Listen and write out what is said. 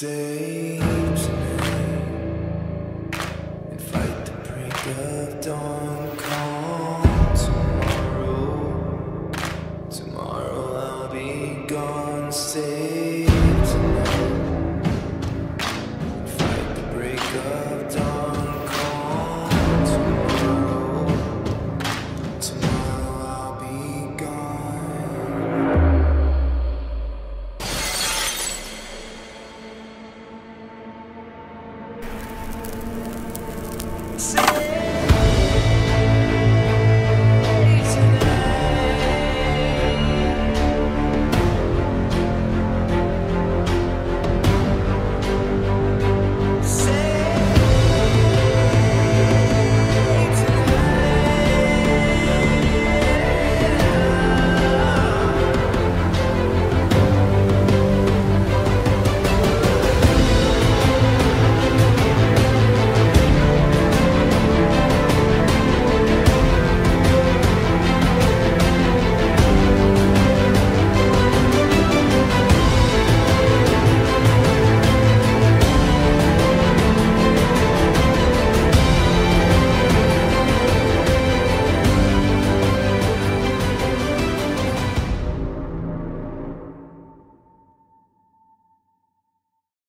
Saves me and fight the break of dawn. Calm tomorrow, tomorrow I'll be gone. Save say.